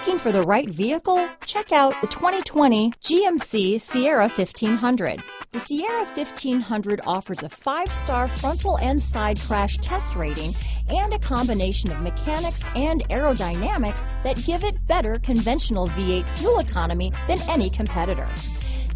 Looking for the right vehicle? Check out the 2020 GMC Sierra 1500. The Sierra 1500 offers a five-star frontal and side crash test rating and a combination of mechanics and aerodynamics that give it better conventional V8 fuel economy than any competitor.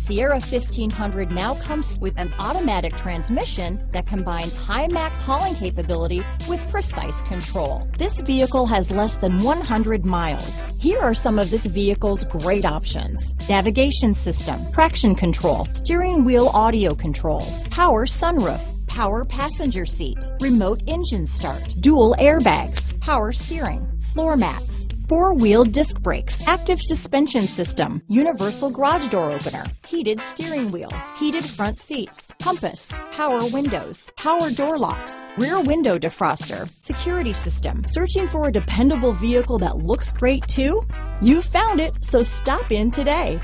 Sierra 1500 now comes with an automatic transmission that combines high max hauling capability with precise control. This vehicle has less than 100 miles. Here are some of this vehicle's great options. Navigation system, traction control, steering wheel audio controls, power sunroof, power passenger seat, remote engine start, dual airbags, power steering, floor mats, four-wheel disc brakes, active suspension system, universal garage door opener, heated steering wheel, heated front seats, compass, power windows, power door locks, rear window defroster, security system. Searching for a dependable vehicle that looks great too? You found it, so stop in today.